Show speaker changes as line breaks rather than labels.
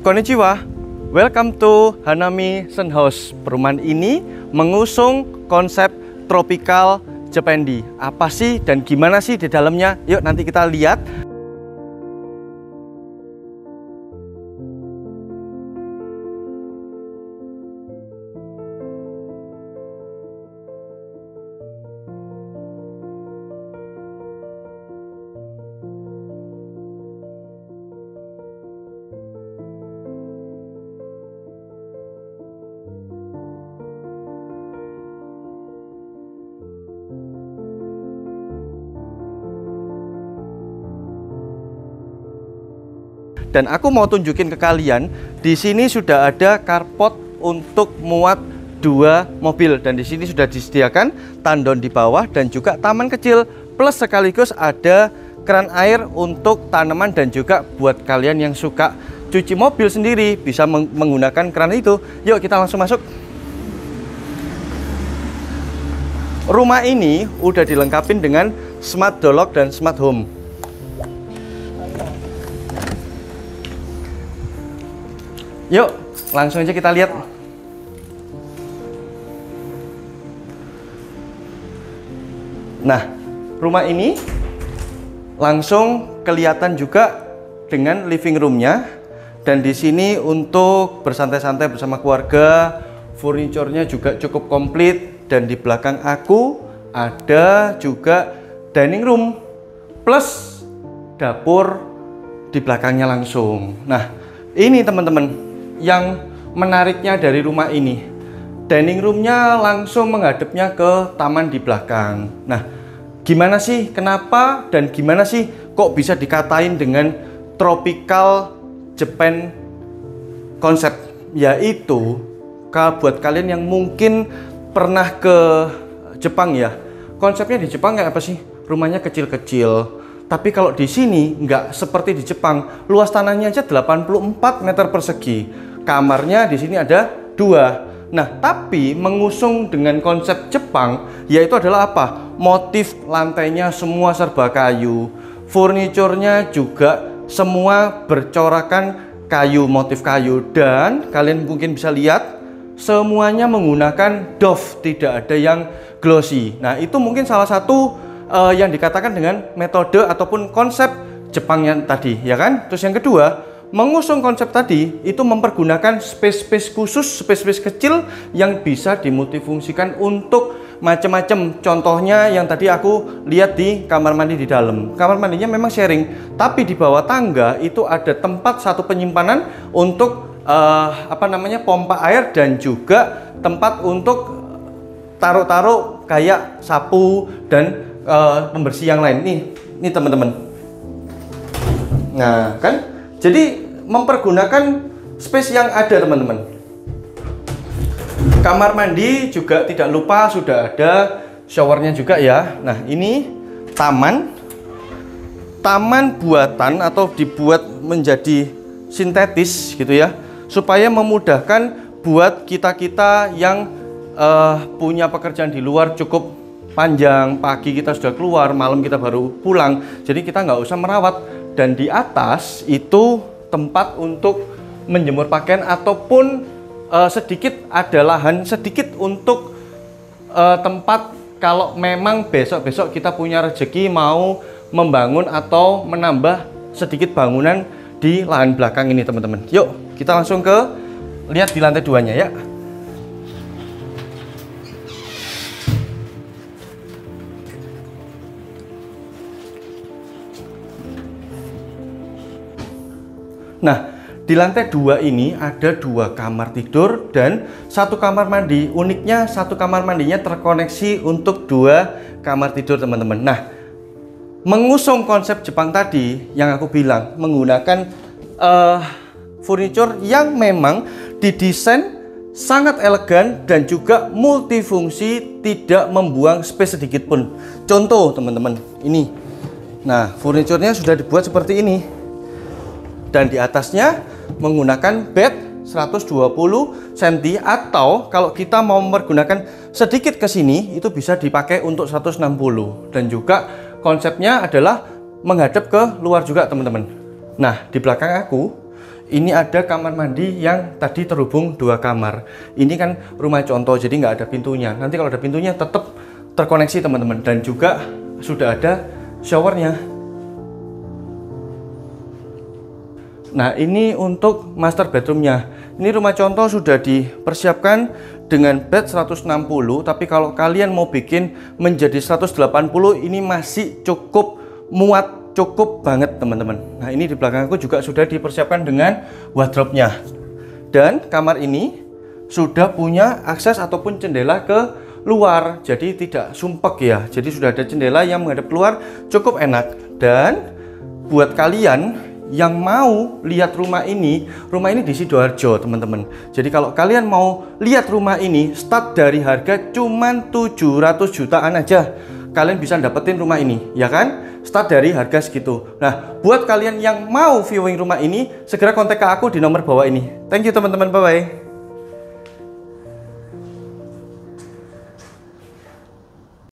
Konnichiwa, welcome to Hanami Senhouse. Perumahan ini mengusung konsep tropical Jependi. Apa sih dan gimana sih di dalamnya? Yuk nanti kita lihat. Dan aku mau tunjukin ke kalian, di sini sudah ada carport untuk muat dua mobil dan di sini sudah disediakan tandon di bawah dan juga taman kecil plus sekaligus ada keran air untuk tanaman dan juga buat kalian yang suka cuci mobil sendiri bisa meng menggunakan keran itu. Yuk kita langsung masuk. Rumah ini udah dilengkapi dengan smart door lock dan smart home. Yuk, langsung aja kita lihat. Nah, rumah ini langsung kelihatan juga dengan living roomnya dan di sini untuk bersantai-santai bersama keluarga, furniturnya juga cukup komplit dan di belakang aku ada juga dining room plus dapur di belakangnya langsung. Nah, ini teman-teman yang menariknya dari rumah ini. Dining roomnya langsung menghadapnya ke taman di belakang. Nah gimana sih kenapa dan gimana sih kok bisa dikatain dengan tropical Japan konsep yaitu kalau buat kalian yang mungkin pernah ke Jepang ya konsepnya di Jepang kayak apa sih? Rumahnya kecil-kecil. Tapi kalau di sini nggak seperti di Jepang. Luas tanahnya aja 84 meter persegi kamarnya di sini ada dua. Nah, tapi mengusung dengan konsep Jepang yaitu adalah apa? Motif lantainya semua serba kayu. Furniturnya juga semua bercorakan kayu, motif kayu dan kalian mungkin bisa lihat semuanya menggunakan doff, tidak ada yang glossy. Nah, itu mungkin salah satu uh, yang dikatakan dengan metode ataupun konsep Jepang yang tadi, ya kan? Terus yang kedua, mengusung konsep tadi itu mempergunakan space-space khusus, space-space kecil yang bisa dimultifungsikan untuk macam-macam. Contohnya yang tadi aku lihat di kamar mandi di dalam. Kamar mandinya memang sharing, tapi di bawah tangga itu ada tempat satu penyimpanan untuk uh, apa namanya pompa air dan juga tempat untuk taruh-taruh kayak sapu dan uh, pembersih yang lain. Nih, nih teman-teman. Nah, kan jadi mempergunakan space yang ada teman-teman. Kamar mandi juga tidak lupa sudah ada showernya juga ya. Nah ini taman, taman buatan atau dibuat menjadi sintetis gitu ya, supaya memudahkan buat kita kita yang uh, punya pekerjaan di luar cukup panjang pagi kita sudah keluar malam kita baru pulang jadi kita nggak usah merawat dan di atas itu tempat untuk menjemur pakaian ataupun uh, sedikit ada lahan sedikit untuk uh, tempat kalau memang besok-besok kita punya rezeki mau membangun atau menambah sedikit bangunan di lahan belakang ini teman-teman. Yuk kita langsung ke lihat di lantai duanya ya. Nah, di lantai dua ini ada dua kamar tidur dan satu kamar mandi. Uniknya satu kamar mandinya terkoneksi untuk dua kamar tidur teman-teman. Nah, mengusung konsep Jepang tadi yang aku bilang menggunakan uh, furniture yang memang didesain sangat elegan dan juga multifungsi tidak membuang space sedikit pun. Contoh teman-teman, ini. Nah, furniturnya sudah dibuat seperti ini dan di atasnya menggunakan bed 120 cm atau kalau kita mau mempergunakan sedikit ke sini itu bisa dipakai untuk 160 dan juga konsepnya adalah menghadap ke luar juga teman-teman nah di belakang aku ini ada kamar mandi yang tadi terhubung dua kamar. Ini kan rumah contoh, jadi nggak ada pintunya. Nanti kalau ada pintunya tetap terkoneksi teman-teman. Dan juga sudah ada showernya. Nah ini untuk master bedroomnya. Ini rumah contoh sudah dipersiapkan dengan bed 160 tapi kalau kalian mau bikin menjadi 180 ini masih cukup muat cukup banget teman-teman. Nah ini di belakangku juga sudah dipersiapkan dengan wardrobe-nya. Dan kamar ini sudah punya akses ataupun jendela ke luar jadi tidak sumpek ya. Jadi sudah ada jendela yang menghadap keluar cukup enak. Dan buat kalian yang mau lihat rumah ini, rumah ini di Sidoarjo, teman-teman. Jadi kalau kalian mau lihat rumah ini, start dari harga cuman 700 jutaan aja. Kalian bisa dapetin rumah ini, ya kan? start dari harga segitu. Nah, buat kalian yang mau viewing rumah ini, segera kontak ke aku di nomor bawah ini. Thank you teman-teman, bye-bye.